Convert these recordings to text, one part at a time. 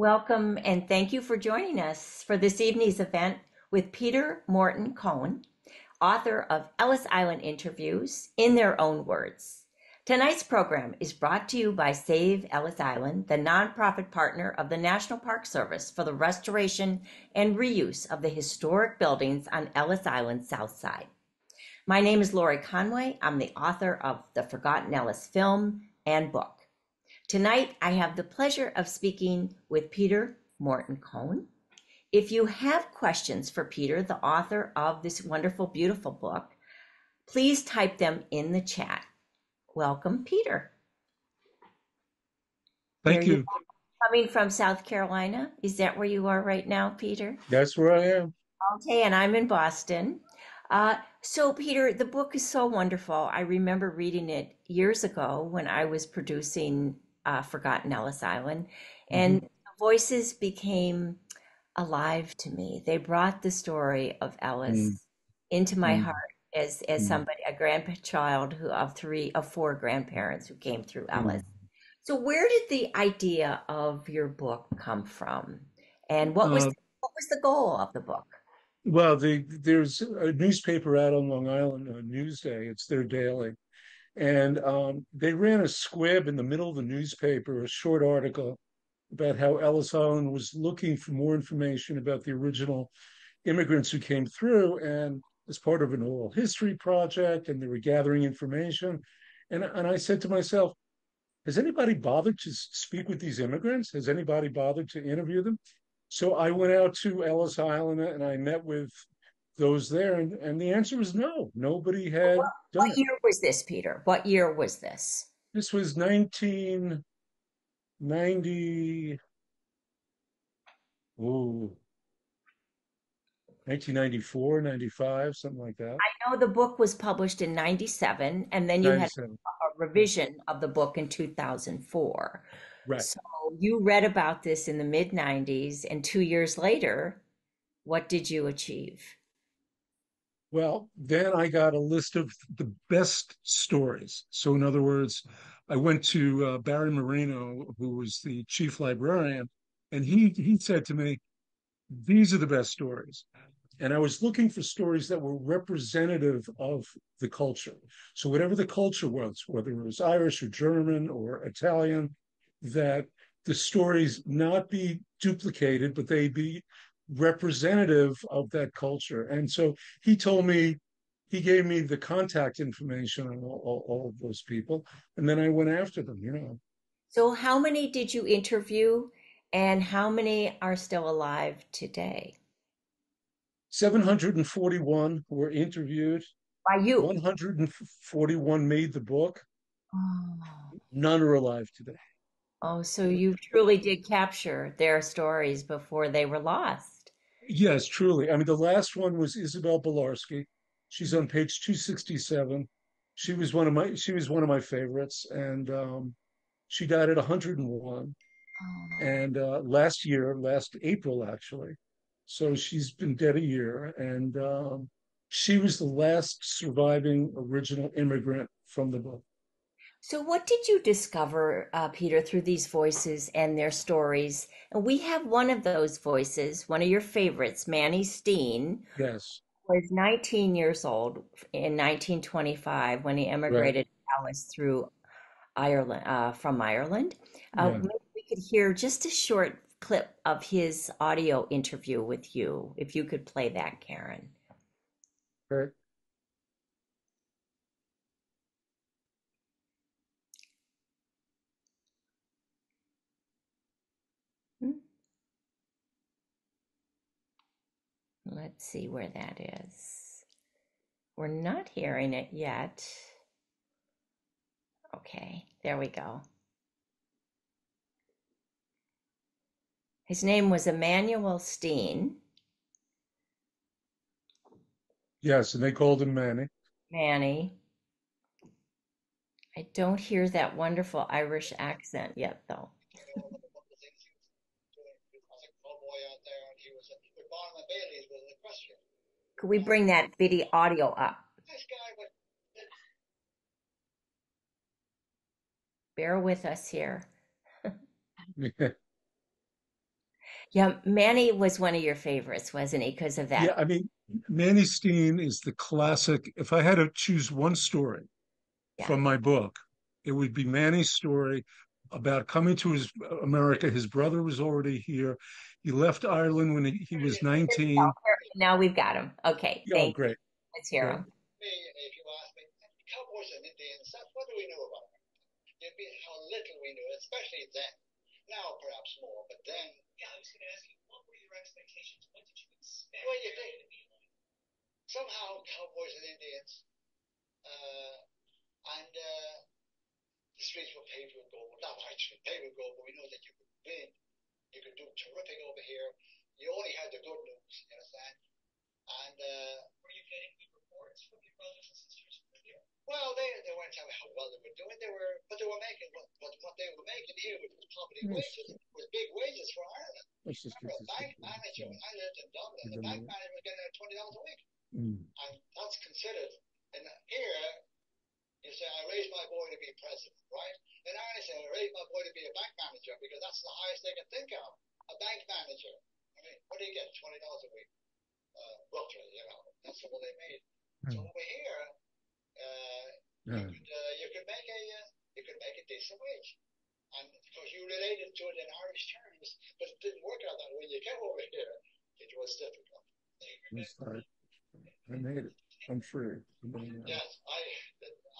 Welcome and thank you for joining us for this evening's event with Peter Morton Coan, author of Ellis Island Interviews in Their Own Words. Tonight's program is brought to you by Save Ellis Island, the nonprofit partner of the National Park Service for the restoration and reuse of the historic buildings on Ellis Island's south side. My name is Lorie Conway. I'm the author of the Forgotten Ellis film and book. Tonight, I have the pleasure of speaking with Peter Morton Coan. If you have questions for Peter, the author of this wonderful, beautiful book, please type them in the chat. Welcome, Peter. Thank you. you coming from South Carolina. Is that where you are right now, Peter? That's where I am. Okay, and I'm in Boston. Uh, so, Peter, the book is so wonderful. I remember reading it years ago when I was producing uh, Forgotten Ellis Island. And mm-hmm. the voices became alive to me. They brought the story of Ellis mm. into my mm. heart as as mm. somebody, a grandchild who of three of four grandparents who came through mm. Ellis. So where did the idea of your book come from? And what was uh, what was the goal of the book? Well, the, there's a newspaper out on Long Island, Newsday. It's their daily, and um, they ran a squib in the middle of the newspaper, a short article about how Ellis Island was looking for more information about the original immigrants who came through, and as part of an oral history project, and they were gathering information. And, and I said to myself, has anybody bothered to speak with these immigrants? Has anybody bothered to interview them? So I went out to Ellis Island and I met with those there? And, and the answer was no. Nobody had what, What year was this, Peter? What year was this? This was 1990. Ooh. 1994, 95, something like that. I know the book was published in 97, and then you 97. had a revision of the book in 2004. Right. So you read about this in the mid 90s, and two years later, what did you achieve? Well, then I got a list of the best stories. So, in other words, I went to uh, Barry Moreno, who was the chief librarian, and he he said to me, "These are the best stories." And I was looking for stories that were representative of the culture. So, whatever the culture was, whether it was Irish or German or Italian, that the stories not be duplicated, but they be representative of that culture. And so he told me, he gave me the contact information on all, all, all of those people. And then I went after them, you know. So, how many did you interview and how many are still alive today? 741 were interviewed. By you? 141 made the book. Oh. None are alive today. Oh, so you truly did capture their stories before they were lost. Yes, truly. I mean, the last one was Isabel Belarsky. She's on page 267. She was one of my she was one of my favorites, and um, she died at 101. Oh. And uh, last year, last April, actually. So she's been dead a year, and um, she was the last surviving original immigrant from the book. So, what did you discover, uh, Peter, through these voices and their stories? And we have one of those voices, one of your favorites, Manny Steen. Yes. Was 19 years old in 1925 when he emigrated right. Ellis through Ireland, uh, from Ireland. Uh, yeah. we could hear just a short clip of his audio interview with you, if you could play that, Karen. Right. Let's see where that is. We're not hearing it yet. Okay, there we go. His name was Emanuel Steen. Yes, and they called him Manny. Manny. I don't hear that wonderful Irish accent yet, though. Could we bring that video audio up? Bear with us here. Yeah, Manny was one of your favorites, wasn't he? Because of that. Yeah. I mean, Manny Steen is the classic. If I had to choose one story Yeah. from my book, it would be Manny's story about coming to his America. His brother was already here. He left Ireland when he, he was 19. Now we've got him. Okay, Oh, thank you. great. Let's hear Great. him. if you ask me, cowboys and Indians, what do we know about them? It'd be how little we knew, especially then. Now, perhaps more, but then. Yeah, I was going to ask you, what were your expectations? What did you expect? Well, you it think- be like? Somehow, cowboys and Indians, uh, and uh, the streets were paved with gold. Not actually paved with gold, but we know that you could win. You could do terrific over here. You only had the good news, you understand? And uh, Were you getting good reports from your brothers and sisters who were here? Well, they they weren't telling me how well they were doing. They were, but they were making what what, what they were making here, which was property Yes. wages, was big wages for Ireland. Let's just get Remember, a bank manager. When I lived in Dublin, the bank manager was getting twenty dollars a week, Mm. and that's considered. And here, you say, I raised my boy to be president, right? And Ireland, say, I raised my boy to be a bank manager because that's the highest they can think of. A bank manager. I mean, what do you get? Twenty dollars a week, uh, roughly. You know, that's what they made. So Hmm. over here. Uh, Yeah. you could uh, you could make a uh, you could make a decent wage, and because you related to it in Irish terms, but it didn't work out that way. When you came over here, it was difficult. I'm. I made it. I'm free. I'm. Yes, I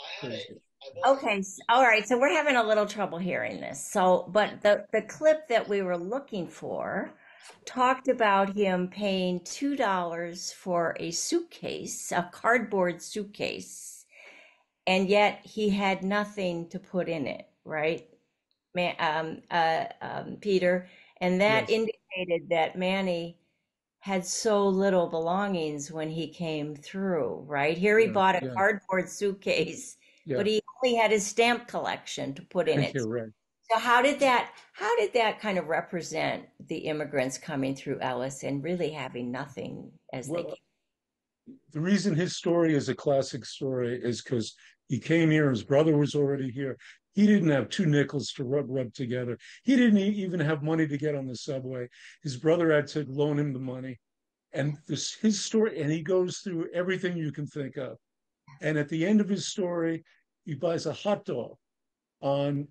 I had a Crazy. I bought- Okay, all right. So we're having a little trouble hearing this. So, but the the clip that we were looking for talked about him paying two dollars for a suitcase, a cardboard suitcase, and yet he had nothing to put in it, right? Man, um, uh, um, Peter, and that Yes. indicated that Manny had so little belongings when he came through, right? Here he Yeah, bought a yeah. cardboard suitcase Yeah. but he only had his stamp collection to put in it. right. So how did that how did that kind of represent the immigrants coming through Ellis and really having nothing as they came? the reason his story is a classic story is because he came here, his brother was already here. He didn't have two nickels to rub rub together. He didn't even have money to get on the subway. His brother had to loan him the money. And this his story, and he goes through everything you can think of. And at the end of his story, he buys a hot dog on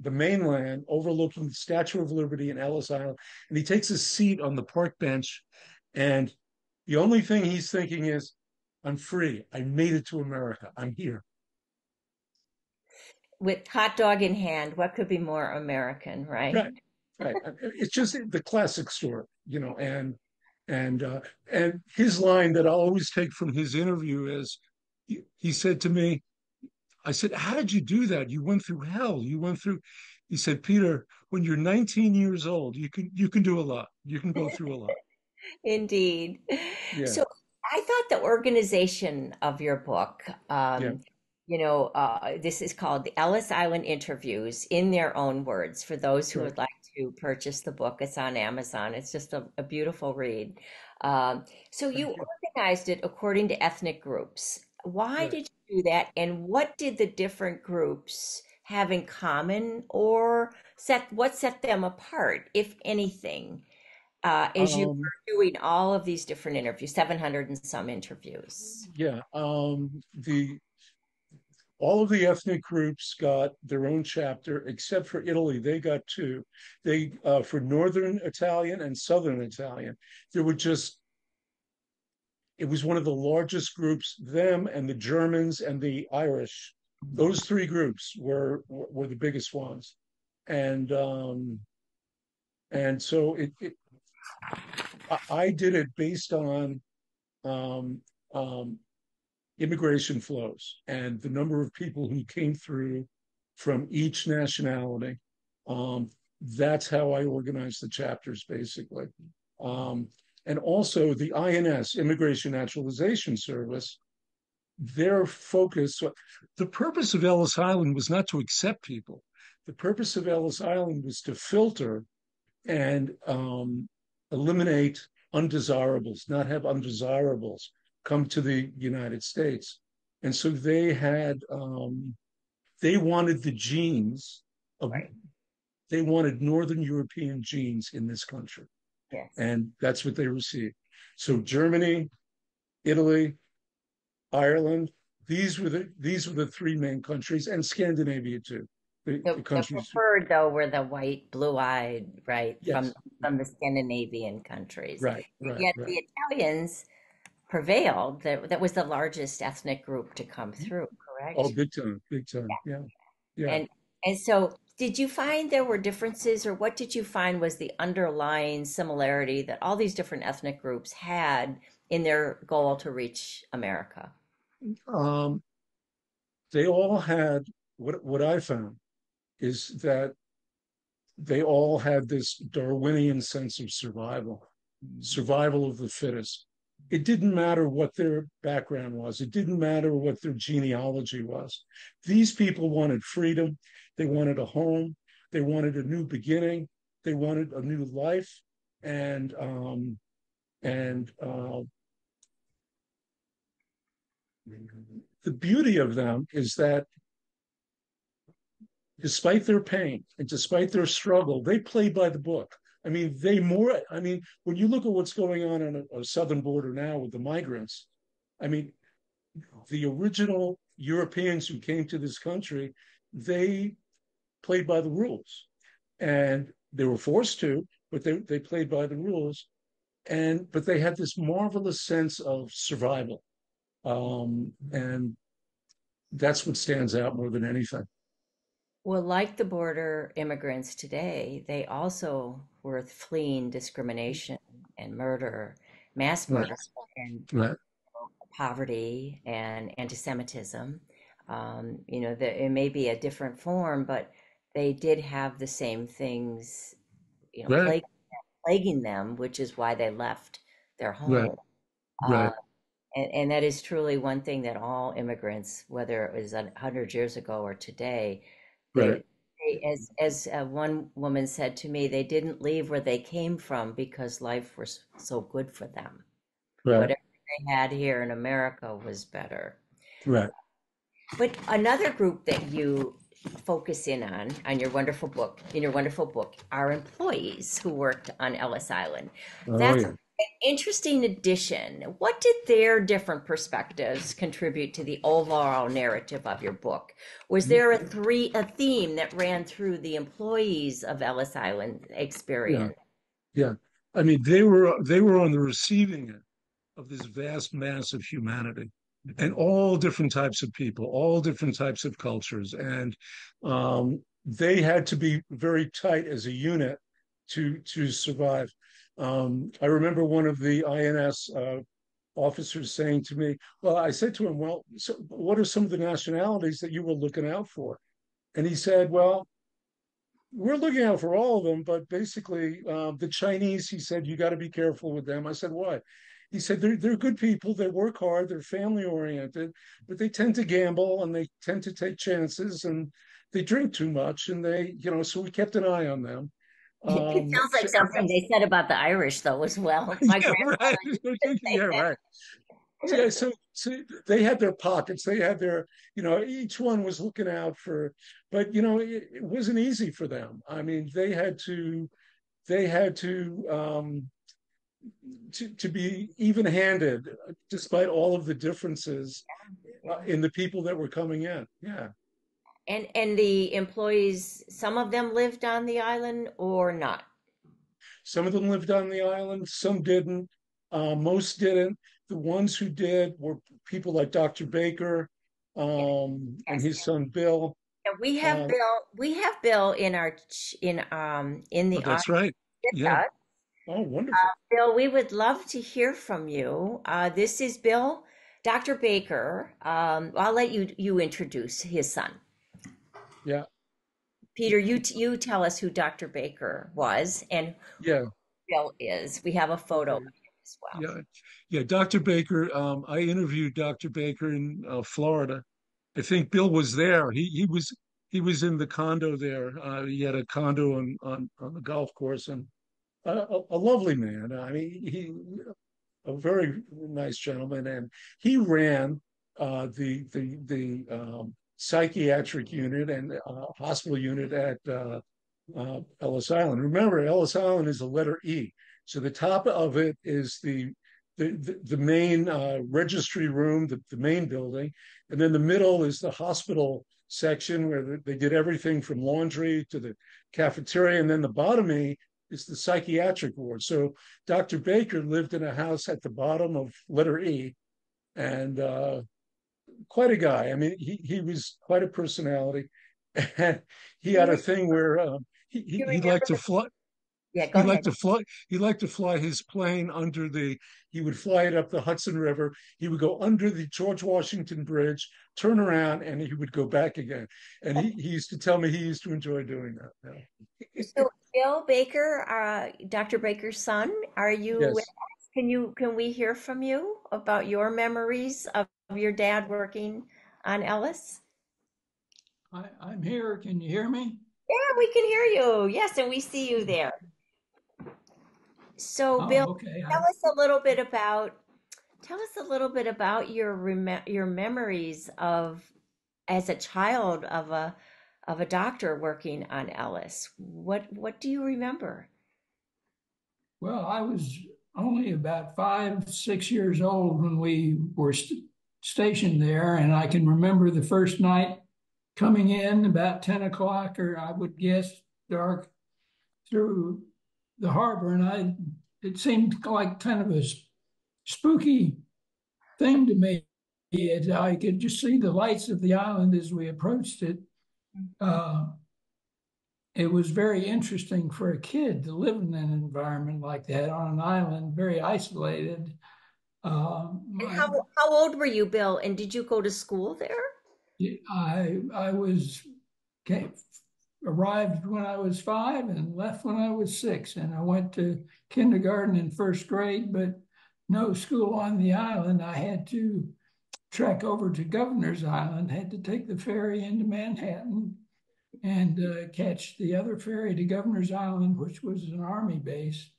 the mainland overlooking the Statue of Liberty in Ellis Island. And he takes a seat on the park bench. And the only thing he's thinking is, I'm free. I made it to America. I'm here. With hot dog in hand, what could be more American, right? Right. Right. It's just the classic story, you know, and and uh, and his line that I'll always take from his interview is he, he said to me, I said, How did you do that? You went through hell. You went through he said, Peter, when you're 19 years old, you can you can do a lot. You can go through a lot. Indeed. Yeah. So I thought the organization of your book, um, Yeah. you know, uh, this is called the Ellis Island Interviews in their own words for those who Sure. would like to purchase the book. It's on Amazon. It's just a, a beautiful read. Um, so you you. organized it according to ethnic groups. Why Right. did you do that? And what did the different groups have in common or set what set them apart, if anything? uh, as you Um, were doing all of these different interviews, 700 and some interviews. Yeah, um, the all of the ethnic groups got their own chapter, except for Italy. They got two. They uh, for Northern Italian and Southern Italian. There were just it was one of the largest groups. Them and the Germans and the Irish. Those three groups were were the biggest ones, and um, and so it, it I, did it based on um, um, immigration flows and the number of people who came through from each nationality. Um, that's how I organized the chapters, basically. Um, and also the INS, Immigration Naturalization Service, their focus, the purpose of Ellis Island was not to accept people. The purpose of Ellis Island was to filter and um, eliminate undesirables, not have undesirables come to the United States. And so they had, um, they wanted the genes of, Right. they wanted Northern European genes in this country. Yes. and that's what they received. So Germany, Italy, Ireland, these were the these were the three main countries, and Scandinavia too. The, The, the the preferred though were the white, blue-eyed, right, from Yes. from the Scandinavian countries. right, right, Yet right. the Italians prevailed. That that was the largest ethnic group to come mm-hmm. through. Correct. Oh, big time, big time. Yeah, yeah. And and so, did you find there were differences, or what did you find was the underlying similarity that all these different ethnic groups had in their goal to reach America? um, they all had what what I found is that they all had this Darwinian sense of survival, survival of the fittest. It didn't matter what their background was. It didn't matter what their genealogy was. These people wanted freedom. They wanted a home. They wanted a new beginning. They wanted a new life. And um, and uh, the beauty of them is that despite their pain and despite their struggle, they play by the book. I mean, they more, I mean, when you look at what's going on on a southern border now with the migrants, I mean, the original Europeans who came to this country, they played by the rules. And they were forced to, but they, they played by the rules. And but they had this marvelous sense of survival. Um, and that's what stands out more than anything. Well, like the border immigrants today, they also were fleeing discrimination and murder, mass Right. murder, and Right. poverty and anti-Semitism. Um, you know, the, it may be a different form, but they did have the same things, you know, Right. plaguing, plaguing them, which is why they left their home. Right. Right. Uh, and, and that is truly one thing that all immigrants, whether it was a hundred years ago or today, they, Right. they, as as uh, one woman said to me, they didn't leave where they came from because life was so good for them. Right. Whatever they had here in America was better. Right. But another group that you focus in on on your wonderful book in your wonderful book are employees who worked on Ellis Island. Oh, That's yeah. an interesting addition. What did their different perspectives contribute to the overall narrative of your book? Was there a three a theme that ran through the employees of Ellis Island experience? Yeah. I mean, they were they were on the receiving end of this vast mass of humanity, and all different types of people, all different types of cultures, and um, they had to be very tight as a unit to to survive. Um, I remember one of the INS uh, officers saying to me, "Well, I said to him, well, so what are some of the nationalities that you were looking out for?" And he said, "Well." we're looking out for all of them, but basically, uh, the Chinese, he said, you got to be careful with them. I said, why? He said, they're, they're good people. They work hard. They're family oriented, but they tend to gamble and they tend to take chances and they drink too much. And they, you know, so we kept an eye on them. it Um, sounds like so- something they said about the Irish though as well. My yeah, right. yeah, right. Yeah, so, so they had their pockets. They had their, you know, each one was looking out for, but you know, it, it wasn't easy for them. I mean, they had to, they had to, um, to to be even-handed, despite all of the differences uh, in the people that were coming in. Yeah, And and the employees, some of them lived on the island or not. some of them lived on the island, some didn't. Uh, most didn't. The ones who did were people like Dr. Baker um, and his son Bill. Yeah, we have Um, Bill. We have Bill in our in um in the Oh, that's right. with yeah. us. Oh, wonderful. Bill, we would love to hear from you. Uh, this is Bill, Dr. Baker. Um, I'll let you you introduce his son. Yeah. Peter, you t- you tell us who Dr. Baker was and Yeah, Bill is. We have a photo of him as well. yeah, yeah. Dr. Baker. Um, I interviewed Dr. Baker in uh, Florida. I think Bill was there. He he was he was in the condo there. Uh, he had a condo on on, on the golf course, and a, a, lovely man. I mean, he a very nice gentleman, and he ran uh, the the the um, psychiatric unit and uh, hospital unit at uh, uh, Ellis Island. Remember, Ellis Island is a letter E. So the top of it is the the, the, the main uh, registry room, the, the main building, and then the middle is the hospital section where they did everything from laundry to the cafeteria, and then the bottom E is the psychiatric ward. So Dr. Baker lived in a house at the bottom of letter E, and uh, quite a guy. I mean, he he was quite a personality, and he had a thing where um, he he, he liked to fly. Yeah, go he ahead. liked to fly. He liked to fly his plane under the. He would fly it up the Hudson River. He would go under the George Washington Bridge, turn around, and he would go back again. And he, he used to tell me he used to enjoy doing that. Yeah. So, Bill Baker, uh, Dr. Baker's son, are you Yes. with us? Can you can we hear from you about your memories of your dad working on Ellis? I, I'm here. Can you hear me? Yeah, we can hear you. Yes, and we see you there. So, Oh, Bill, okay. tell I, us a little bit about tell us a little bit about your rem- your memories of as a child of a of a doctor working on Ellis. What what do you remember? well, I was only about five, six years old when we were st- stationed there, and I can remember the first night coming in about 10 o'clock, or I would guess dark through the harbor, and I it seemed like kind of a spooky thing to me. It, I could just see the lights of the island as we approached it. Uh, it was very interesting for a kid to live in an environment like that on an island, very isolated. Um, And how how old were you, Bill? And did you go to school there? I I was came, arrived when I was five and left when I was six, and I went to kindergarten and first grade, but no school on the island. I had to trek over to Governor's Island, had to take the ferry into Manhattan and uh, catch the other ferry to Governor's Island, which was an army base.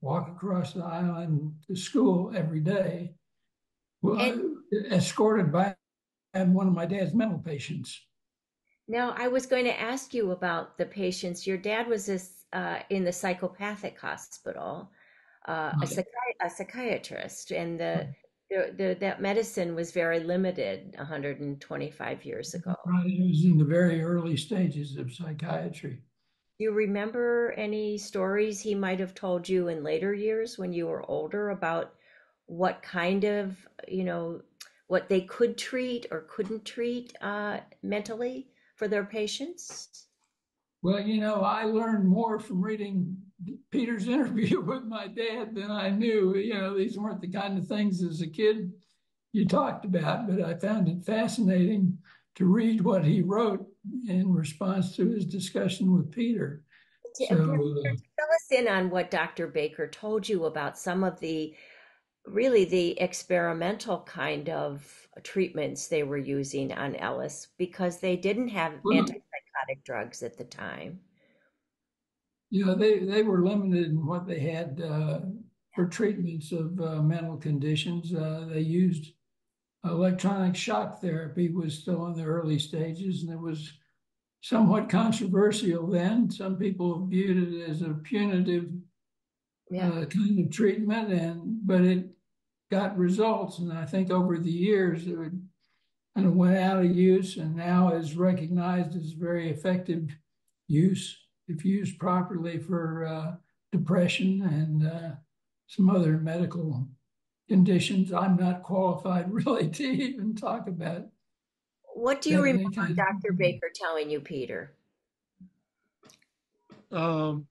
Walk across the island to school every day, well, escorted by one of my dad's mental patients. Now, I was going to ask you about the patients. Your dad was this, uh, in the psychopathic hospital, uh, a, psychi- a psychiatrist, and the, the, the that medicine was very limited 125 years ago. Right, it was in the very early stages of psychiatry. Do you remember any stories he might have told you in later years when you were older about what kind of, you know, what they could treat or couldn't treat uh, mentally for their patients? Well, you know, I learned more from reading Peter's interview with my dad than I knew. You know, these weren't the kind of things as a kid you talked about, but I found it fascinating to read what he wrote in response to his discussion with Peter. So, uh, Fill us in on what Dr. Baker told you about some of the really the experimental kind of treatments they were using on Ellis because they didn't have Well- antipsychotic drugs at the time. Yeah, they, they were limited in what they had uh, for treatments of uh, mental conditions. Uh, they used electronic shock therapy was still in the early stages, and it was somewhat controversial then. Some people viewed it as a punitive Yeah. uh, kind of treatment, and but it got results. And I think over the years, it would, kind of went out of use, and now is recognized as very effective use if used properly for uh, depression and uh, some other medical conditions. I'm not qualified really to even talk about. What do you remember Dr. Baker telling you, Peter? Um,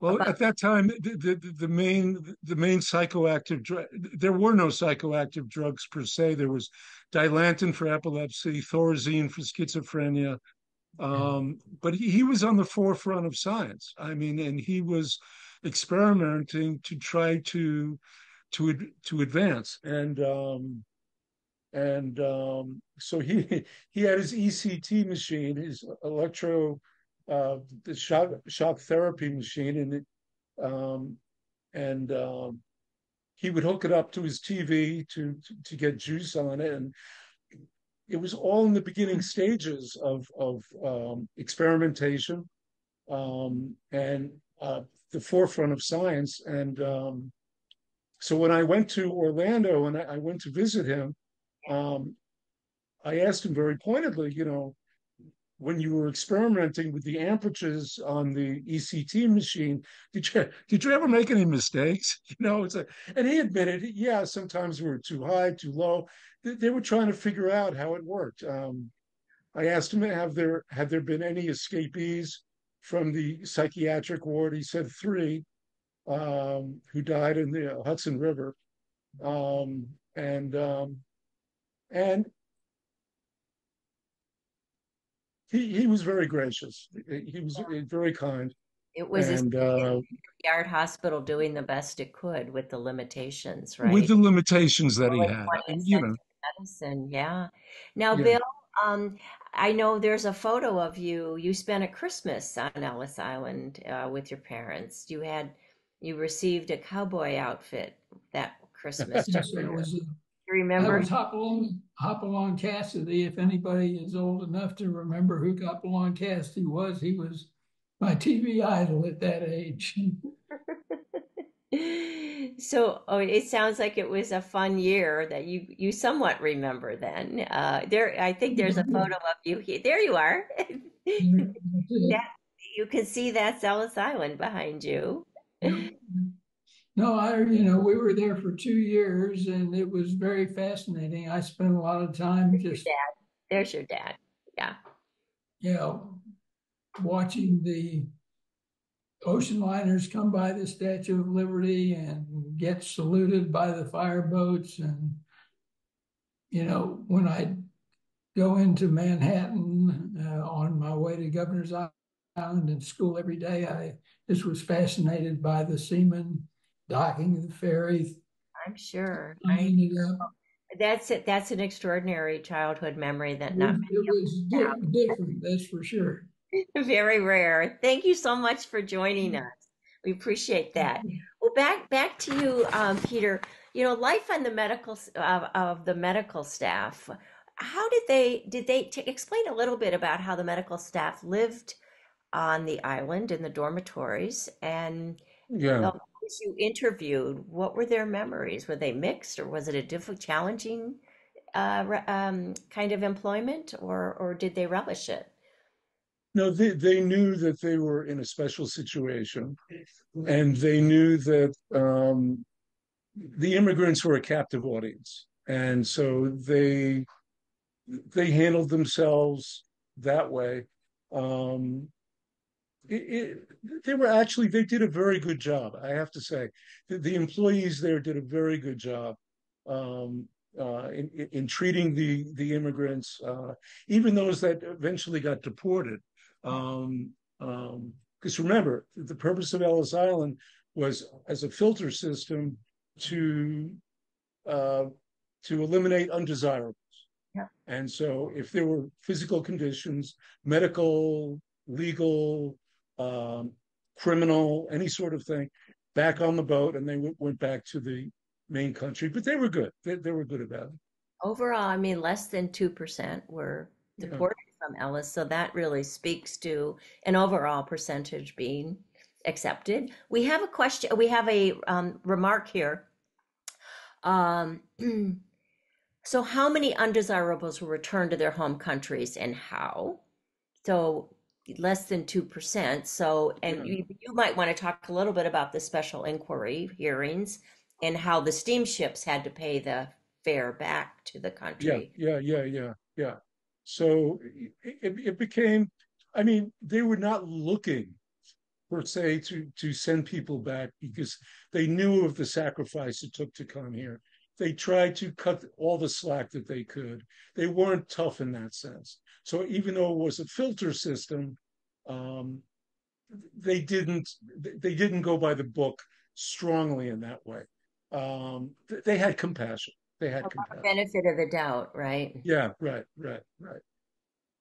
well, About- at that time, the, the, the main the main psychoactive drug there were no psychoactive drugs per se. There was dilantin for epilepsy, thorazine for schizophrenia, um, but he, he was on the forefront of science. I mean, and he was experimenting to try to to to advance and um, and um, so he he had his ECT machine, his electro uh, the shock shock therapy machine, and it, um, and um, he would hook it up to his TV to, to to get juice on it, and it was all in the beginning stages of of um, experimentation. um, and uh, the forefront of science. And um, so when I went to Orlando and I, I went to visit him, um, I asked him very pointedly, you know, when you were experimenting with the amperages on the ECT machine, did you did you ever make any mistakes? You know, it's a, and he admitted, yeah, sometimes we were too high, too low. They, they were trying to figure out how it worked. Um, I asked him, have there had there been any escapees from the psychiatric ward? He said three, um, who died in the Hudson River, um, and um, and he he was very gracious. He was very kind. It was a and uh, yard hospital doing the best it could with the limitations, right? with the limitations that he had, and, you know, medicine, yeah. Now, Yeah. Bill, um, I know there's a photo of you. You spent a Christmas on Ellis Island uh, with your parents. You had you received a cowboy outfit that Christmas. Yes, it was, that was Hopalong, Hopalong Cassidy. If anybody is old enough to remember who Hopalong Cassidy was, he was my TV idol at that age. So, oh, it sounds like it was a fun year that you you somewhat remember then. Uh, there, I think there's a photo of you here. There you are. Yeah, you can see that's Ellis Island behind you. No, I, you know, we were there for two years and it was very fascinating. I spent a lot of time just, dad. There's your dad. Yeah. you know, watching the ocean liners come by the Statue of Liberty and get saluted by the fireboats. And, you know, when I go into Manhattan uh, on my way to Governor's Island and school every day, I just was fascinated by the seamen docking the ferries. I'm sure. I, up. that's it. That's an extraordinary childhood memory that It not was, it was di- different, that's for sure. very rare. Thank you so much for joining us. We appreciate that. Well, back back to you, um, Peter. You know, life on the medical s- of, of the medical staff. How did they did they t- explain a little bit about how the medical staff lived on the island in the dormitories and yeah. the folks you interviewed? What were their memories? Were they mixed, or was it a difficult, challenging uh, um, kind of employment, or or did they relish it? No, they, they knew that they were in a special situation, and they knew that um, the immigrants were a captive audience, and so they they handled themselves that way. Um, it, it, they were actually they did a very good job. I have to say, the, the employees there did a very good job um, uh, in, in in treating the the immigrants, uh, even those that eventually got deported. Um, um, because remember, the purpose of Ellis Island was as a filter system to uh, to eliminate undesirables. Yeah. And so, if there were physical conditions, medical, legal, um, criminal, any sort of thing, back on the boat, and they w- went back to the main country. But they were good. They, they were good about it. Overall, I mean, less than 2% were Yeah. deported from Ellis. So that really speaks to an overall percentage being accepted. We have a question, we have a um, remark here. Um, so, how many undesirables were returned to their home countries and how? So, less than 2%. So, and Yeah. you, you might want to talk a little bit about the special inquiry hearings and how the steamships had to pay the fare back to the country. yeah, yeah, yeah, yeah. yeah. So it, it, it became, I mean, they were not looking per se to to send people back because they knew of the sacrifice it took to come here. They tried to cut all the slack that they could. They weren't tough in that sense. So even though it was a filter system, um, they didn't they didn't go by the book strongly in that way. Um, they had compassion. They had compassion. benefit of the doubt, right? Yeah, right, right, right,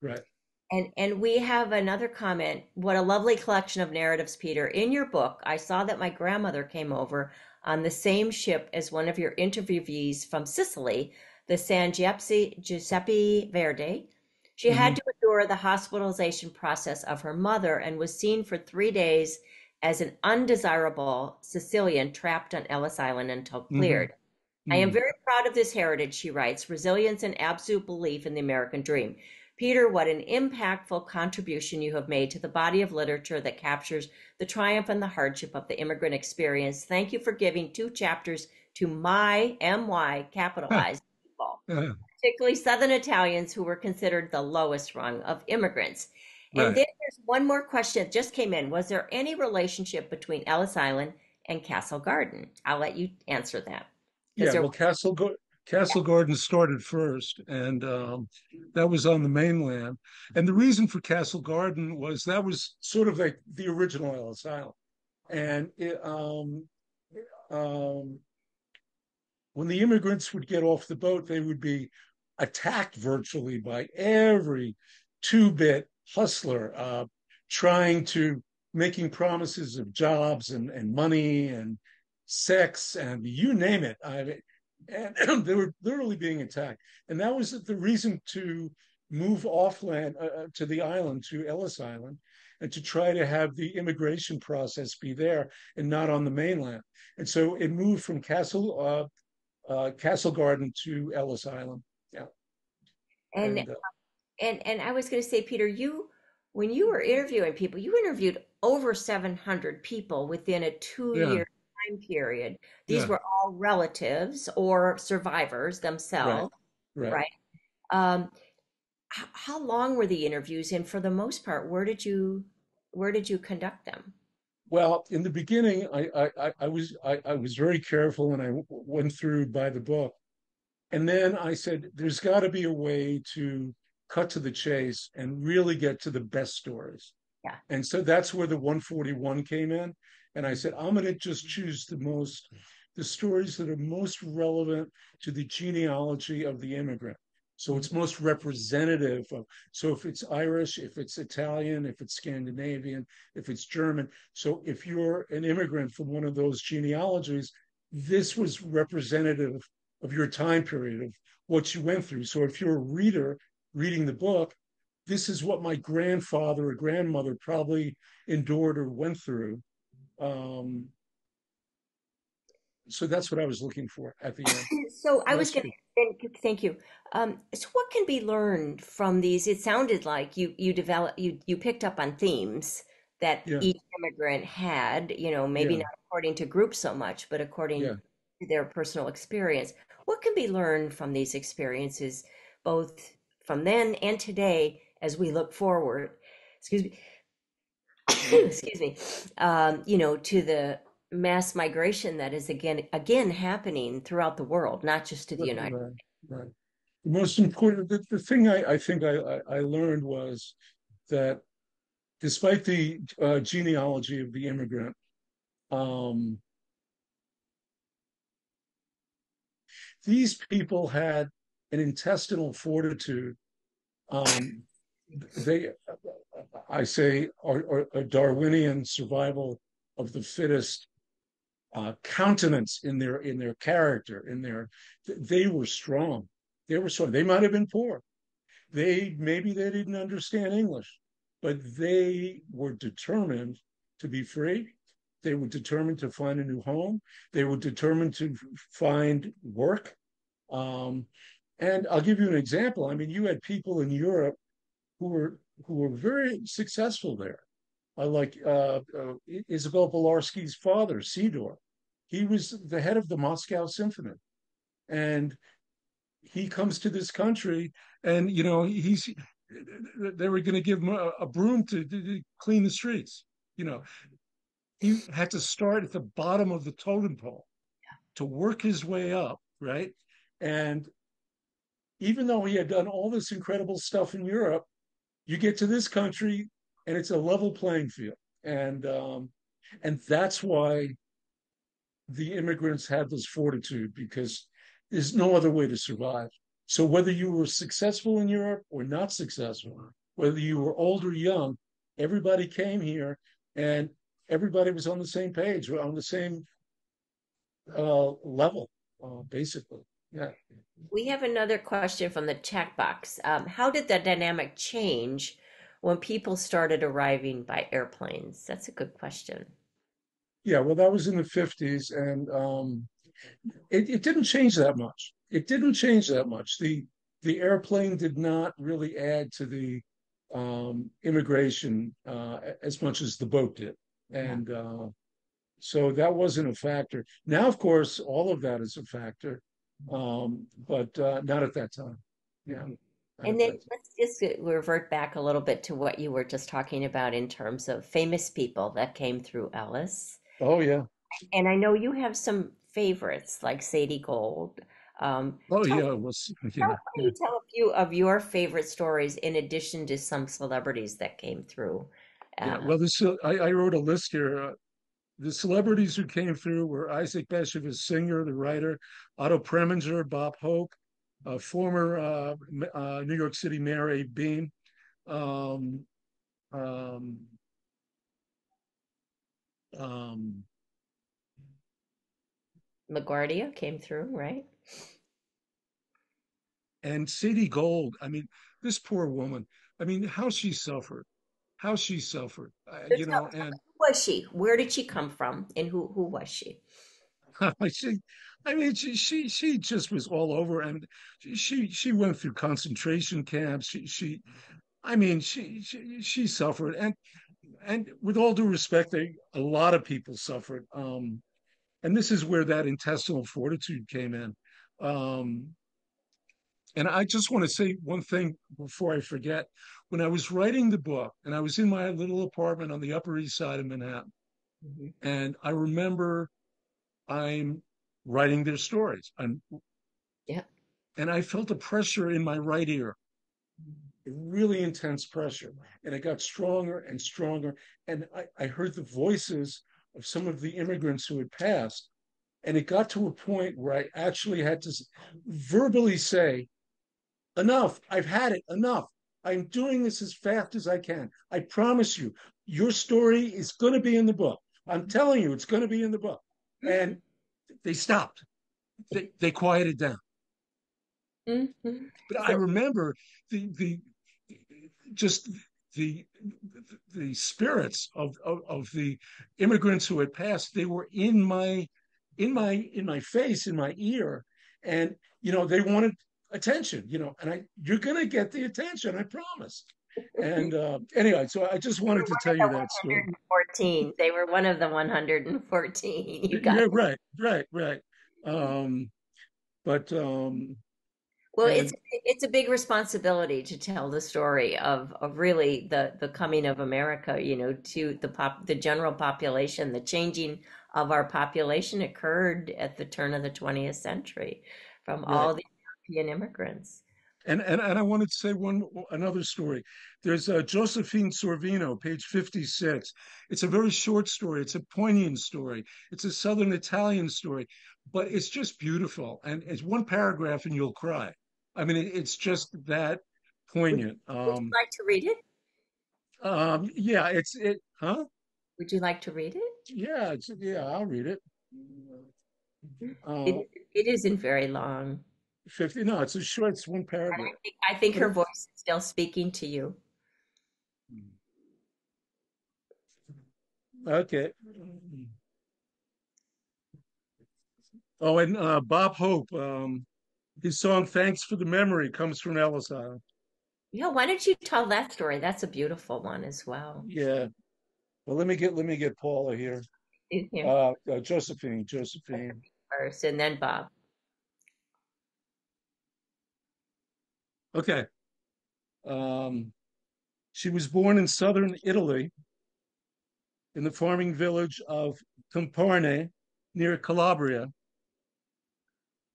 right. And and we have another comment. What a lovely collection of narratives, Peter. In your book, I saw that my grandmother came over on the same ship as one of your interviewees from Sicily, the San Giuseppe, Giuseppe Verdi. She had to endure the hospitalization process of her mother and was seen for three days as an undesirable Sicilian trapped on Ellis Island until cleared. I am Mhm. very proud of this heritage, she writes, resilience and absolute belief in the American dream. Peter, what an impactful contribution you have made to the body of literature that captures the triumph and the hardship of the immigrant experience. Thank you for giving two chapters to my MY capitalized people, Uh, particularly Southern Italians who were considered the lowest rung of immigrants. And then there's one more question that just came in. Was there any relationship between Ellis Island and Castle Garden? I'll let you answer that. yeah, there- well, Castle Go- Castle Garden started first, and um, that was on the mainland. And the reason for Castle Garden was that was sort of like the original Ellis Island, and it, um, um, when the immigrants would get off the boat, they would be attacked virtually by every two-bit hustler uh, trying to making promises of jobs and, and money and sex and you name it. I, and they were literally being attacked. And that was the reason to move off land uh, uh, to the island, to Ellis Island, and to try to have the immigration process be there and not on the mainland. And so it moved from Castle uh, uh, Castle Garden to Ellis Island. And And, uh, and and I was going to say, Peter, you when you were interviewing people, you interviewed over 700 people within a two-year time period. These Yeah. were all relatives or survivors themselves, right. right? Um, h- how long were the interviews, and for the most part, where did you where did you conduct them? Well, in the beginning, I I, I- I was I, I was very careful and I went through by the book, and then I said, "There's got to be a way to cut to the chase and really get to the best stories." Yeah. And so that's where the 141 came in, and I said, "I'm going to just choose the most the stories that are most relevant to the genealogy of the immigrant." So it's most representative of. So if it's Irish, if it's Italian, if it's Scandinavian, if it's German. So if you're an immigrant from one of those genealogies, this was representative of your time period, of what you went through. So if you're a reader reading the book, this is what my grandfather or grandmother probably endured or went through. Um, so that's what I was looking for at the end. So I was That's going to thank, thank you. Um, so what can be learned from these? It sounded like you you develop you you picked up on themes that Yeah. each immigrant had. You know, maybe Yeah. not according to group so much, but according Yeah. to their personal experience. What can be learned from these experiences, both from then and today, as we look forward? Excuse me. excuse me. Um, you know, to the mass migration that is again again happening throughout the world, not just to the United Right, right. The most important, the, the thing I, I think I, I, I learned was that despite the uh, genealogy of the immigrant, um, these people had an intestinal fortitude. Um, they, I say, are, a Darwinian survival of the fittest uh, countenance in their in their character, in their they were strong. They were strong. They might have been poor. They maybe they didn't understand English, but they were determined to be free. They were determined to find a new home. They were determined to find work. Um, and I'll give you an example. I mean, you had people in Europe who were who were very successful there. I like uh, uh, Isabel Belarsky's father, Sidor. He was the head of the Moscow Symphony, and he comes to this country, and you know he's they were going to give him a, a broom to, to, to clean the streets. You know, he had to start at the bottom of the totem pole to work his way up, right? And even though he had done all this incredible stuff in Europe, you get to this country and it's a level playing field, and um, and that's why the immigrants had this fortitude because there's no other way to survive. So whether you were successful in Europe or not successful, whether you were old or young, everybody came here and everybody was on the same page, on the same uh, level, uh, basically. Yeah. We have another question from the chat box. Um, how did the dynamic change when people started arriving by airplanes? That's a good question. Yeah, well, that was in the 50s, and um, it, it didn't change that much. It didn't change that much. The the airplane did not really add to the um, immigration uh, as much as the boat did, and uh, so that wasn't a factor. Now, of course, all of that is a factor, um, but uh, not at that time. Yeah. And then let's just revert back a little bit to what you were just talking about in terms of famous people that came through Ellis. Oh yeah. And I know you have some favorites like Sadie Gold. Um, Oh tell, yeah. Tell, yeah. Yeah. you tell a few of your favorite stories in addition to some celebrities that came through? Yeah. Well, this uh, I, I wrote a list here. Uh, the celebrities who came through were Isaac Bashevis Singer, the writer, Otto Preminger, Bob Hope, uh, former uh, uh, New York City Mayor Abe Beame, um, um, um, LaGuardia came through, right? and Sadie Gold. I mean, this poor woman. I mean, how she suffered, how she suffered. Uh, you know, and who was she? Where did she come from? And who who was she? she, I mean, she she she just was all over, and she she went through concentration camps. She she, I mean, she she, she suffered, and and with all due respect, they, a lot of people suffered. Um, and this is where that intestinal fortitude came in. Um, and I just want to say one thing before I forget. When I was writing the book, and I was in my little apartment on the Upper East Side of Manhattan, Mhm. and I remember I'm writing their stories. I'm, Yeah. and I felt a pressure in my right ear, a really intense pressure. And it got stronger and stronger. And I, I heard the voices of some of the immigrants who had passed. And it got to a point where I actually had to verbally say, enough, I've had it, enough. I'm doing this as fast as I can. I promise you, your story is going to be in the book. I'm telling you, it's going to be in the book. And they stopped. They, they quieted down. Mhm. But I remember the the just the the spirits of, of of the immigrants who had passed. They were in my in my in my face, in my ear, and you know they wanted attention. You know, and I you're gonna get the attention, I promise. And uh, anyway, so I just wanted to tell you that story. 14. They were one of the 114. You got Yeah, it. right, right, right. Um, but um, Well, it's and it's a big responsibility to tell the story of of really the the coming of America, you know, to the pop the general population. The changing of our population occurred at the turn of the 20th century from right. all the European immigrants. And, and and I wanted to say one another story. There's uh, Josephine Sorvino, page 56. It's a very short story. It's a poignant story. It's a Southern Italian story, but it's just beautiful. And it's one paragraph and you'll cry. I mean, it, it's just that Would poignant. Would you Um, like to read it? um, yeah, it's it, huh? Would you like to read it? Yeah, it's yeah. I'll read it. Uh, It it isn't very long, 50. No, it's a short. It's one and I paragraph. think I think her voice is still speaking to you. okay. Oh, and uh, Bob Hope. Um, his song "Thanks for the Memory" comes from Ellis Island. Yeah, why don't you tell that story? That's a beautiful one as well. Yeah. Well, let me get let me get Paula here. Here Uh, uh, Josephine, Josephine. first, and then Bob. Okay. Um, she was born in southern Italy in the farming village of Camparne near Calabria.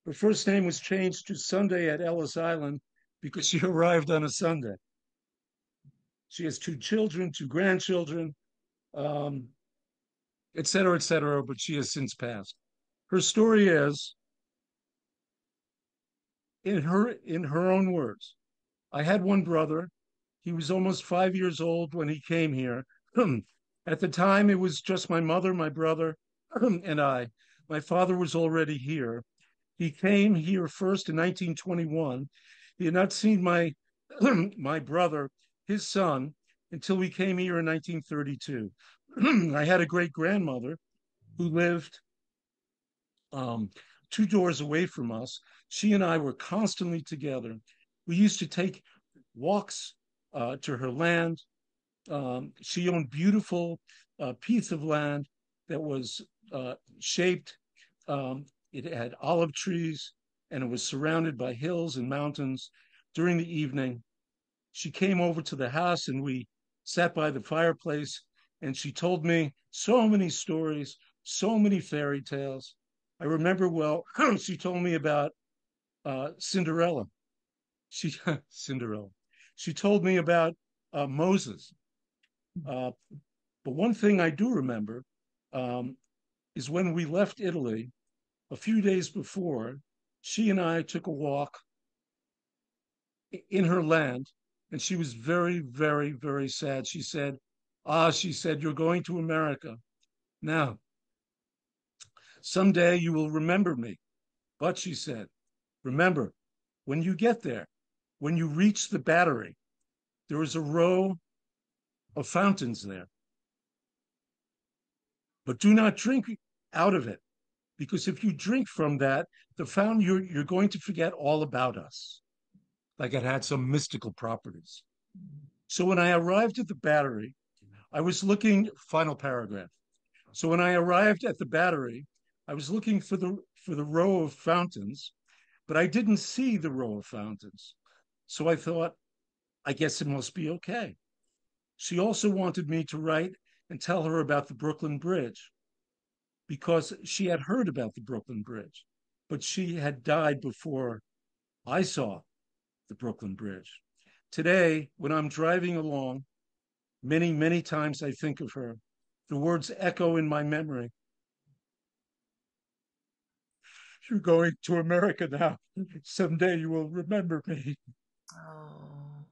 Her first name was changed to Sunday at Ellis Island because she arrived on a Sunday. She has two children, two grandchildren, um, et cetera, et cetera, but she has since passed. Her story is, in her in her own words, I had one brother. He was almost five years old when he came here. At the time, it was just my mother, my brother, and I. My father was already here. He came here first in 1921. He had not seen my my brother, his son, until we came here in 1932. I had a great grandmother who lived um, two doors away from us. She and I were constantly together. We used to take walks uh, to her land. Um, she owned beautiful uh, piece of land that was uh, shaped. Um, it had olive trees and it was surrounded by hills and mountains. During the evening, she came over to the house and we sat by the fireplace and she told me so many stories, so many fairy tales. I remember well, she told me about uh, Cinderella. She Cinderella. She told me about uh, Moses. Uh, but one thing I do remember um, is when we left Italy a few days before, she and I took a walk in her land, and she was very, very, very sad. She said, Ah, she said, you're going to America. Now, someday you will remember me. But she said, remember, when you get there, when you reach the battery, there is a row of fountains there. But do not drink out of it, because if you drink from that, the fountain, you're, you're going to forget all about us, like it had some mystical properties. So when I arrived at the battery, I was looking, final paragraph. So when I arrived at the battery, I was looking for the for the row of fountains, but I didn't see the row of fountains. So I thought, I guess it must be okay. She also wanted me to write and tell her about the Brooklyn Bridge because she had heard about the Brooklyn Bridge, but she had died before I saw the Brooklyn Bridge. Today, when I'm driving along, many, many times I think of her. The words echo in my memory. You're going to America now. Someday you will remember me. Oh,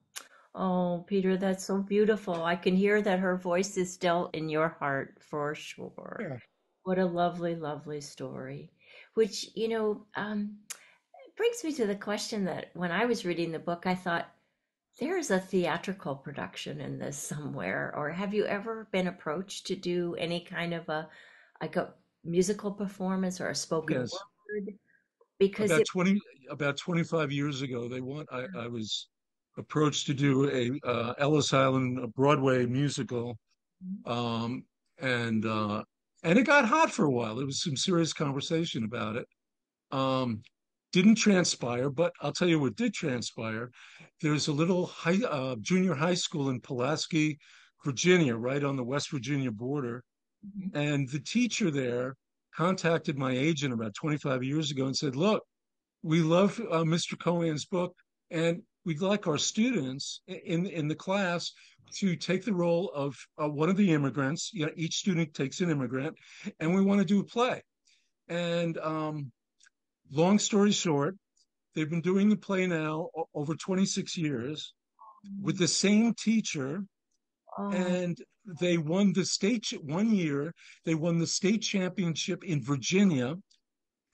oh, Peter, that's so beautiful. I can hear that her voice is still in your heart for sure. Yeah. What a lovely, lovely story. Which, you know, um, brings me to the question that when I was reading the book, I thought, there's a theatrical production in this somewhere. Or have you ever been approached to do any kind of a like a musical performance or a spoken Yes. word? Because About it, 20, about 25 years ago, they want, I, I was approached to do a uh, Ellis Island a Broadway musical. Um, and, uh, and it got hot for a while. There was some serious conversation about it. Um, didn't transpire, but I'll tell you what did transpire. There's a little high, uh, junior high school in Pulaski, Virginia, right on the West Virginia border. Mhm. And the teacher there contacted my agent about 25 years ago and said, Look, we love uh, Mr. Coan's book, and we'd like our students in, in the class to take the role of uh, one of the immigrants. You know, each student takes an immigrant, and we want to do a play. And um, long story short, they've been doing the play now over 26 years with the same teacher oh, and they won the state one year they won the state championship in virginia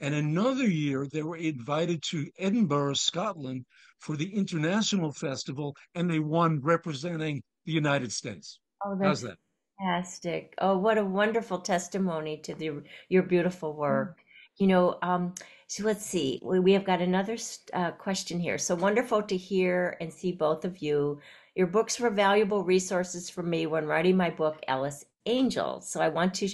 and another year they were invited to edinburgh scotland for the international festival and they won representing the united states oh, how's that's that fantastic. Oh, what a wonderful testimony to the your beautiful work. You know, um, so let's see. We, we have got another uh, question here. So wonderful to hear and see both of you. Your books were valuable resources for me when writing my book, Ellis Angel. So I want to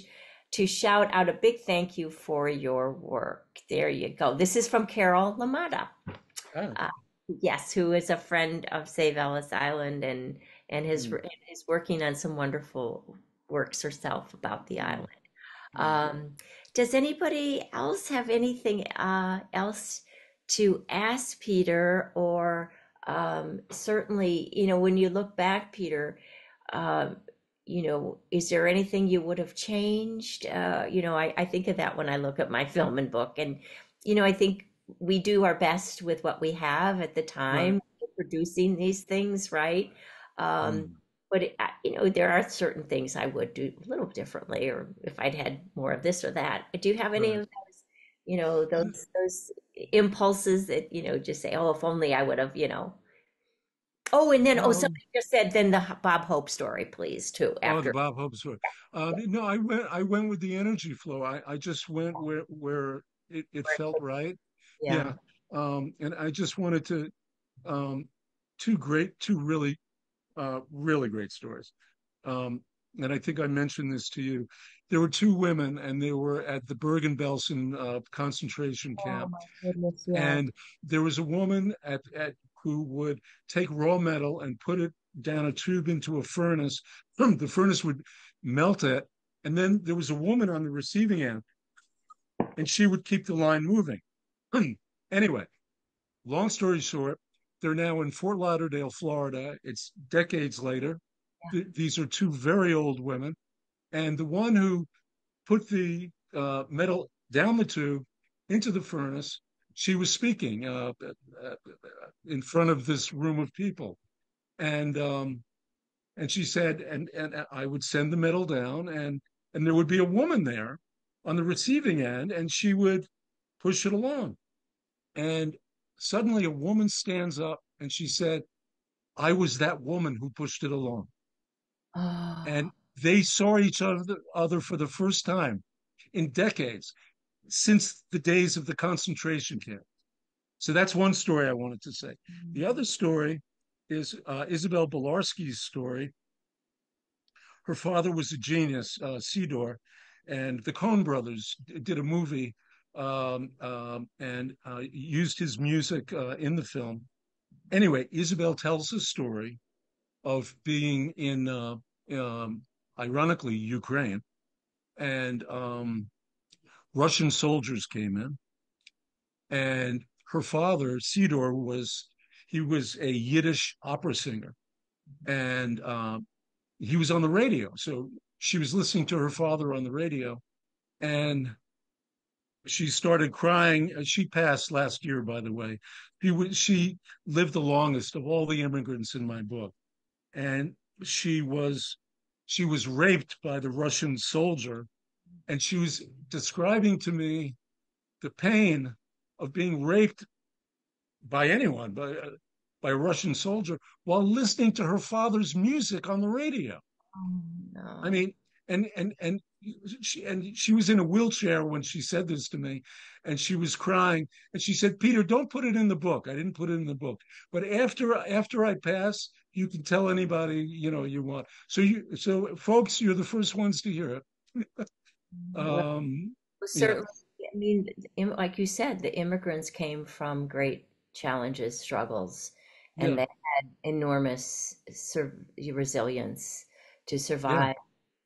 to shout out a big thank you for your work. There you go. This is from Carol Lamada. Oh, Uh, yes, who is a friend of Save Ellis Island and and has Mm. and is working on some wonderful works herself about the Mm. island. Um, does anybody else have anything uh, else to ask Peter? Or um, certainly, you know, when you look back, Peter, um, you know, is there anything you would have changed? Uh, you know, I, I think of that when I look at my film and book, and you know, I think we do our best with what we have at the time producing these things, right? Um, Mm. but it, you know, there are certain things I would do a little differently, or if I'd had more of this or that. Do you have any Right. of those, you know, those those impulses that you know just say, "Oh, if only I would have," you know. Oh, and then oh, Um, somebody just said then the Bob Hope story, please, too. Oh, the Bob Hope story. Uh, no, I went. I went with the energy flow. I, I just went where where it, it felt right. yeah, Yeah. Um, and I just wanted to um, two great, two really, uh, really great stories. Um, and I think I mentioned this to you. There were two women, and they were at the Bergen-Belsen uh, concentration camp. oh goodness, And there was a woman at, at who would take raw metal and put it down a tube into a furnace. The furnace would melt it, and then there was a woman on the receiving end, and she would keep the line moving. anyway, long story short, they're now in Fort Lauderdale, Florida. It's decades later. Th- these are two very old women, and the one who put the uh, metal down the tube into the furnace she was speaking uh, uh, in front of this room of people, and um, and she said, and and I would send the metal down, and and there would be a woman there on the receiving end, and she would push it along, and suddenly a woman stands up and she said, "I was that woman who pushed it along," Oh, and they saw each other, other for the first time in decades since the days of the concentration camp. So that's one story I wanted to say. The other story is uh, Isabel Belarsky's story. Her father was a genius, uh, Sidor, and the Coen brothers d- did a movie um, um, and uh, used his music uh, in the film. Anyway, Isabel tells a story of being in, uh, um, ironically, Ukraine, and um, Russian soldiers came in, and her father, Sidor, was he was a Yiddish opera singer, and um, he was on the radio. So she was listening to her father on the radio, and she started crying. Uh, She passed last year, by the way. She was she lived the longest of all the immigrants in my book, and she was she was raped by the Russian soldier, and she was describing to me the pain of being raped by anyone, by uh, by a Russian soldier, while listening to her father's music on the radio. no. I mean, and and and she and she was in a wheelchair when she said this to me, and she was crying, and she said, "Peter, don't put it in the book. I didn't put it in the book, but after after I pass, you can tell anybody you know you want." So you so folks, you're the first ones to hear it. Well, Um, certainly, I mean, like you said, the immigrants came from great challenges, struggles, and Yeah. they had enormous sur- resilience to survive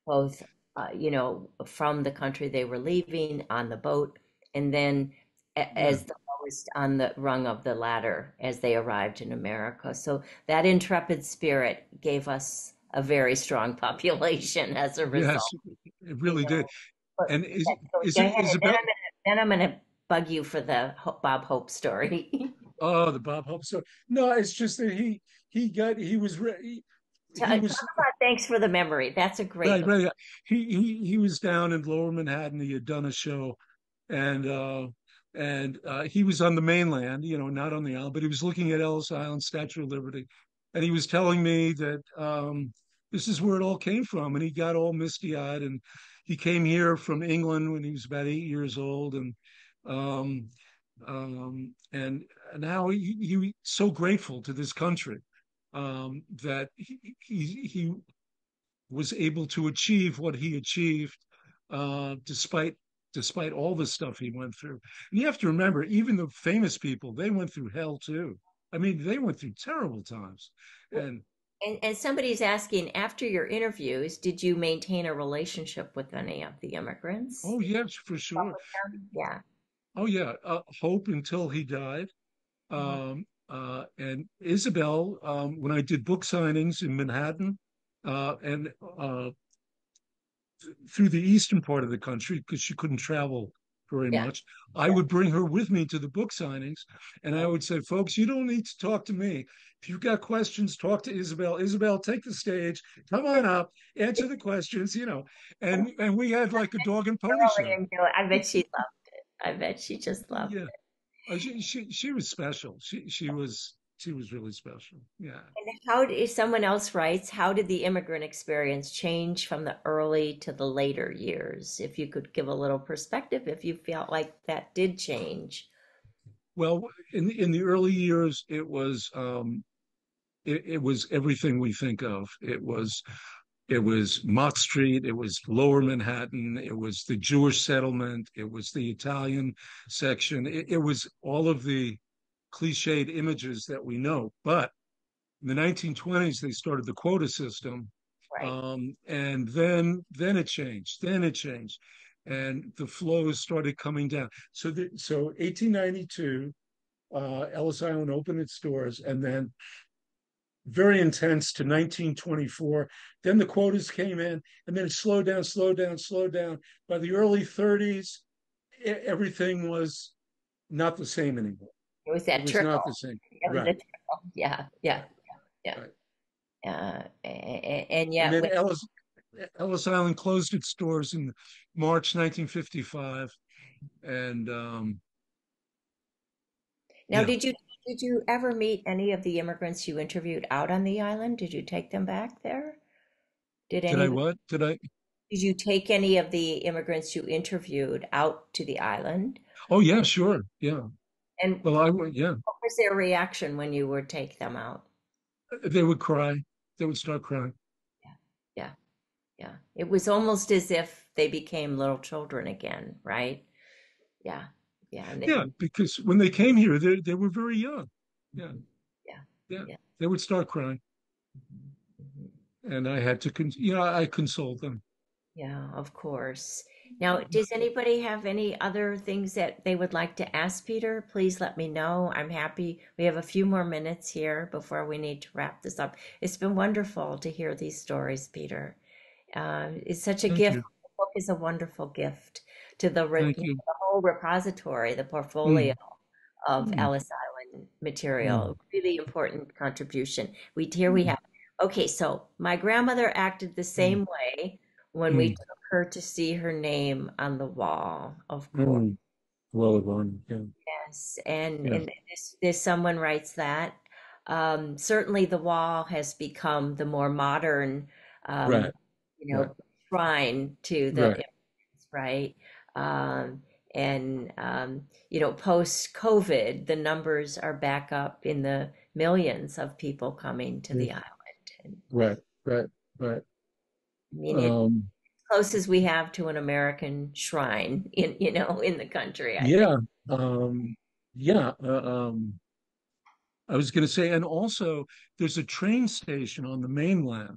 both, uh, you know, from the country they were leaving on the boat, and then as the lowest on the rung of the ladder as they arrived in America. So that intrepid spirit gave us a very strong population as a result. yes, it really you know. did. But- And is, So is go it Isabel? then I'm I'm gonna bug you for the Bob Hope story. Oh, the Bob Hope. story. no, it's just that he he got he was re- he, he was thanks for the memory. That's a great. right, right. He he he was down in Lower Manhattan. He had done a show, and uh, and uh, he was on the mainland, you know, not on the island, but he was looking at Ellis Island, Statue of Liberty, and he was telling me that um, this is where it all came from, and he got all misty eyed, and he came here from England when he was about eight years old, and um, um, and now he, he so grateful to this country um, that he, he he was able to achieve what he achieved uh, despite despite all the stuff he went through. And you have to remember, even the famous people, they went through hell too. I mean, they went through terrible times. And And, and somebody's asking after your interviews, did you maintain a relationship with any of the immigrants? oh yes, for sure. Yeah. Oh yeah, uh, Hope until he died. Um, uh, and Isabel, um, when I did book signings in Manhattan, uh, and uh, through the eastern part of the country because she couldn't travel very Yeah. much, I would bring her with me to the book signings, and I would say, "Folks, you don't need to talk to me. If you've got questions, talk to Isabel. Isabel, take the stage. Come on up, answer the questions. You know." And and we had like a dog and pony show. I bet she loved it. I bet she just loved Yeah. it. Oh, she, she she was special. She she was she was really special. Yeah. And how if someone else writes, how did the immigrant experience change from the early to the later years? If you could give a little perspective, if you felt like that did change. Well, in in the early years, it was um, it, it was everything we think of. It was it was Mott Street, it was Lower Manhattan, it was the Jewish settlement, it was the Italian section, it, it was all of the cliched images that we know. But in the 1920s, they started the quota system, Right. um, and then then it changed. Then it changed, and the flows started coming down. So the, so 1892, uh, Ellis Island opened its doors, and then very intense to 1924. Then the quotas came in, and then it slowed down, slowed down, slowed down. By the early 30s, e- everything was not the same anymore. It was It that was trickle. not the same. It was a Right. trickle. Yeah, yeah, yeah. Right. Uh, and, and yet, And then Ellis Ellis Island closed its doors in March 1955, and um, now yeah. did you did you ever meet any of the immigrants you interviewed out on the island? Did you take them back there? Did any did I what? Did I? did you take any of the immigrants you interviewed out to the island? Oh yeah, sure, yeah. And Well, I went. Yeah, what was their reaction when you would take them out? they would cry. They would start crying. Yeah, yeah. Yeah. It was almost as if they became little children again, right? Yeah, yeah. and it- Yeah, because when they came here, they they were very young. Yeah, mm-hmm. Yeah, yeah. yeah. They would start crying, and I had to, con- you know, I consoled them. Yeah, of course. Now, does anybody have any other things that they would like to ask Peter? Please let me know. I'm happy. We have a few more minutes here before we need to wrap this up. It's been wonderful to hear these stories, Peter. Uh, it's such a Thank gift. you. The book is a wonderful gift to the, re- the whole repository, the portfolio of Mm. Ellis Island material. Really important contribution. We here we Mm. have. Okay, so my grandmother acted the same way when we Mm. took her to see her name on the wall, of course. Mm. Well done. Yeah. Yes, and Yes. and this, this someone writes that. Um, certainly, the wall has become the more modern, um, Right. you know, right. shrine to the Right. right? Um, and um, you know, post COVID, the numbers are back up in the millions of people coming to the island. And, Right. Right. Right. I mean, Um, close as we have to an American shrine in you know in the country. I yeah. Um, yeah. Uh, um, I was going to say, and also there's a train station on the mainland,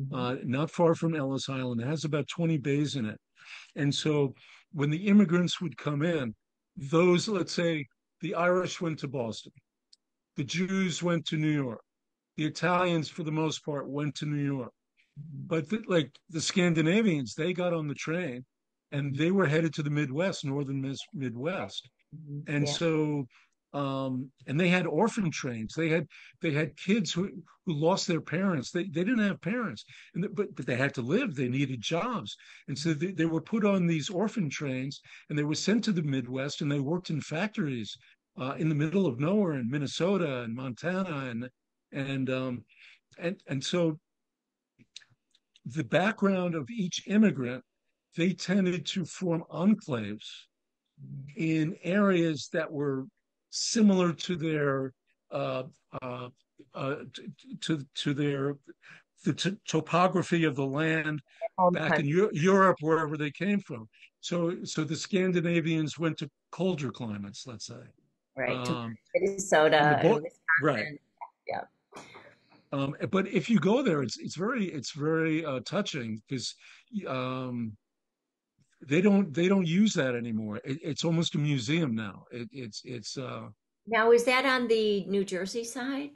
Mhm. uh, not far from Ellis Island. It has about 20 bays in it. And so when the immigrants would come in, those, let's say, the Irish went to Boston, the Jews went to New York, the Italians, for the most part, went to New York. But the, like the Scandinavians, they got on the train and they were headed to the Midwest, northern Mis- Midwest. Mhm. And Yeah. so, um, and they had orphan trains. They had they had kids who who lost their parents. They they didn't have parents, and th- but but they had to live. They needed jobs, and so they, they were put on these orphan trains, and they were sent to the Midwest, and they worked in factories uh, in the middle of nowhere in Minnesota and Montana, and and um, and and so the background of each immigrant, they tended to form enclaves in areas that were similar to their uh, uh, uh, to to their the t- topography of the land Home back in Europe, wherever they came from. So, so the Scandinavians went to colder climates, let's say. right? To Um, Minnesota bo- right. Yeah. Um, but if you go there, it's it's very it's very uh, touching because um, they don't they don't use that anymore. It, it's almost a museum now. It, it's it's uh, Now, is that on the New Jersey side?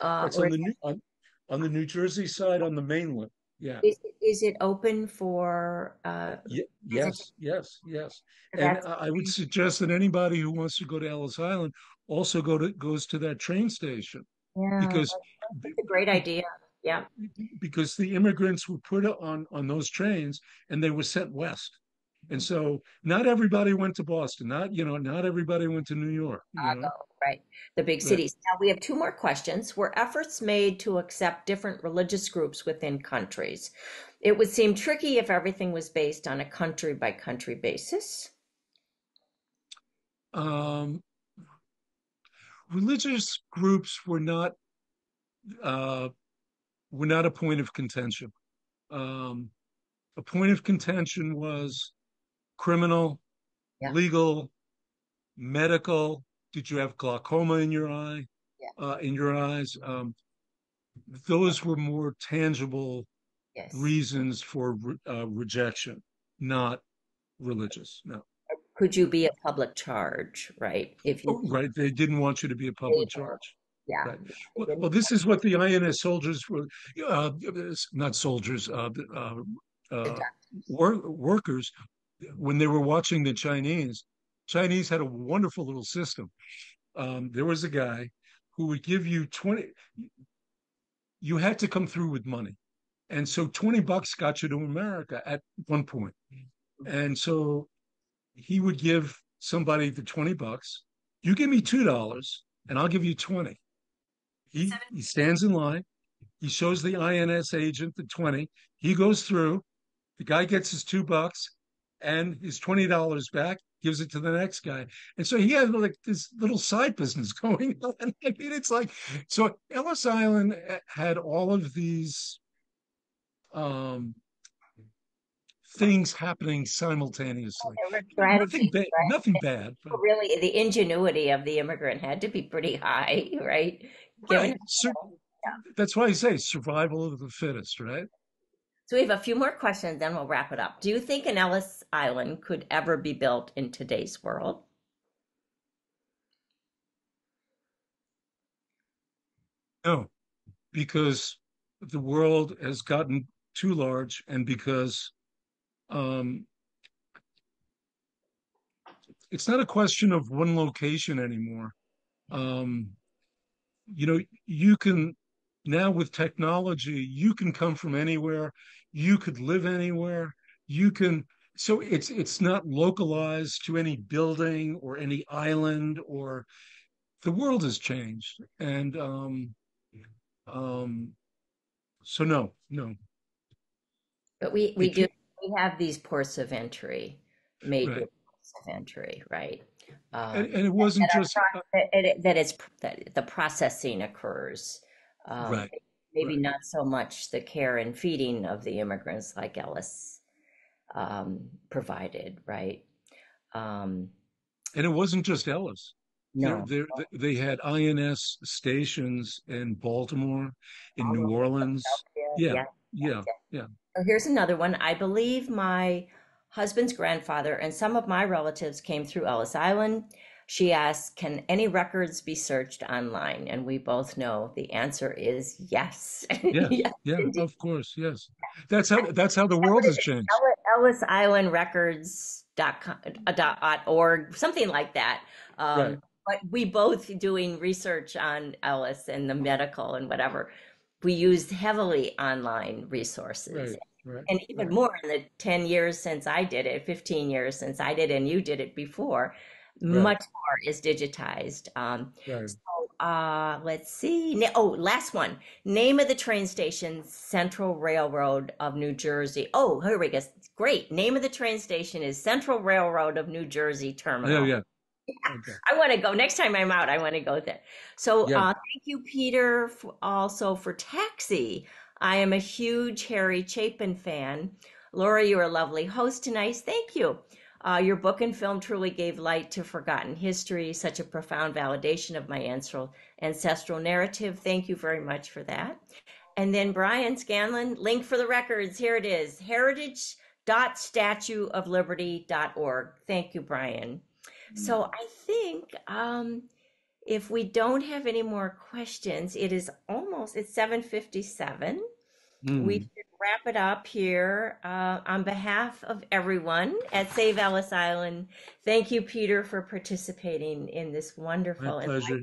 Uh, it's on the New, on, on the New Jersey side on the mainland. Yeah. is, is it open for uh, Ye- yes. Yes. Yes. And I would suggest that anybody who wants to go to Ellis Island also go to goes to that train station yeah, because that's a great idea. Yeah. because the immigrants were put on on those trains and they were sent west And so not everybody went to Boston. Not, you know, not everybody went to New York. you know? Right? The big Right. cities. Now we have two more questions. Were efforts made to accept different religious groups within countries? It would seem tricky if everything was based on a country by country basis. um, religious groups were not were not a point of contention. Um, a point of contention was criminal, legal, medical. Did you have glaucoma in your eye? Yeah. Uh, in your eyes? Um, those were more tangible reasons for uh, rejection, not religious. No. Could you be a public charge, right? If you, Oh, right. They didn't want you to be a public charge. Yeah. Right. Well, well, this is what the INS soldiers were, uh, not soldiers, uh, uh, uh, wor- workers, when they were watching the Chinese, Chinese had a wonderful little system. Um, there was a guy who would give you 20, you had to come through with money. And so 20 bucks got you to America at one point. And so he would give somebody the 20 bucks. You give me $2 and I'll give you 20. He, he stands in line. He shows the INS agent the 20. He goes through. The guy gets his two bucks and his $20 back, gives it to the next guy. And so he had like this little side business going on. I mean, it's like, so Ellis Island eh, had all of these um, things happening simultaneously. Nothing bad, right? nothing bad. But, Really, the ingenuity of the immigrant had to be pretty high, right? Right. Sur- That's why I say survival of the fittest, right? So we have a few more questions, then we'll wrap it up. Do you think an Ellis Island could ever be built in today's world? No, because the world has gotten too large and because um, it's not a question of one location anymore. Um, you know, you can now with technology, you can come from anywhere, you could live anywhere, you can. So it's it's not localized to any building or any island or the world has changed and um, um, so no, no, But we, we It do, we have these ports of entry, major Right. ports of entry, right? Um, and, and it wasn't that just pro- that, it- that it's, that the processing occurs. Um, Right, Maybe right. not so much the care and feeding of the immigrants like Ellis um, provided, right? Um, and it wasn't just Ellis. no. There, there, they had INS stations in Baltimore, in New Orleans. Yeah, yeah, yeah. Oh, here's another one. I believe my husband's grandfather and some of my relatives came through Ellis Island. She asked, Can any records be searched online? And we both know the answer is yes. Yeah, Yes, Yeah, indeed. of course, yes. That's how that's how the world has changed. Ellis Island Records dot com, uh, dot dot org, something like that. Um, Right. But we both doing research on Ellis and the medical and whatever. We used heavily online resources. Right, right. and even right. more in the 10 years since I did it, 15 years since I did, and you did it before, much more is digitized. Um, right. uh, let's see. Oh, last one. Name of the train station, Central Railroad of New Jersey. Oh, here we go. Great. Name of the train station is Central Railroad of New Jersey Terminal. Yeah, yeah. Okay. I want to go next time I'm out. I want to go there. So, Yeah. uh, thank you, Peter, f also for Taxi. I am a huge Harry Chapin fan. Laura, you're a lovely host tonight. Thank you. Uh, your book and film truly gave light to forgotten history, such a profound validation of my ancestral ancestral narrative. Thank you very much for that. And then Brian Scanlon, link for the records. Here it is heritage.statueofliberty.org. Thank you, Brian. So I think um, if we don't have any more questions, it is almost it's 757. Hmm. We should wrap it up here. Uh, on behalf of everyone at Save Ellis Island, thank you, Peter, for participating in this wonderful My pleasure.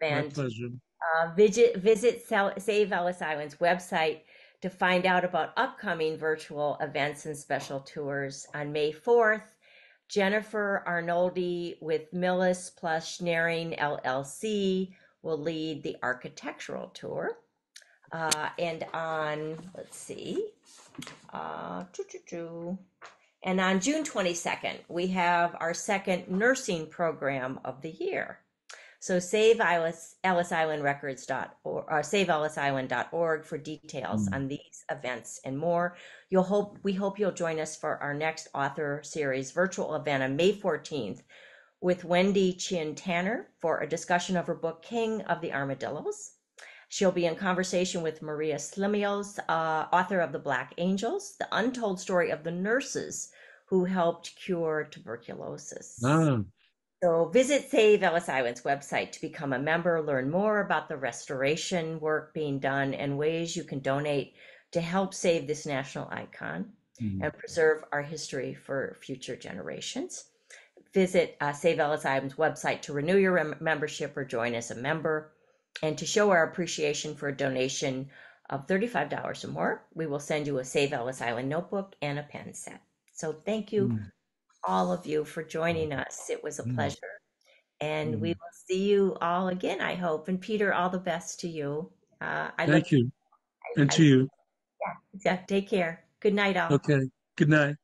My event. pleasure. Uh, visit visit Save Ellis Island's website To find out about upcoming virtual events and special tours on May 4th, Jennifer Arnoldi with Mills plus Schnoering LLC will lead the architectural tour. Uh, and on, let's see, uh, and on June 22nd, we have our second nursing program of the year. So save Ellis, Ellis Island Records.org, or save Ellis Island.org for details on these events and more. You'll hope we hope you'll join us for our next author series virtual event on May 14th with Wendy Chin Tanner for a discussion of her book King of the Armadillos. She'll be in conversation with Maria Smilios, uh, author of The Black Angels, the untold story of the nurses who helped cure tuberculosis. Ah, So visit Save Ellis Island's website to become a member, learn more about the restoration work being done and ways you can donate to help save this national icon Mhm. and preserve our history for future generations. Visit uh, Save Ellis Island's website to renew your rem- membership or join as a member. And to show our appreciation for a donation of $35 or more, we will send you a Save Ellis Island notebook and a pen set. So thank you Mm. All of you for joining us. It was a Mm. pleasure. And we Mm. will see you all again, I hope. And Peter, all the best to you. Uh, I thank you. And I- to you. yeah, take care. Good night, all. Okay. Good night.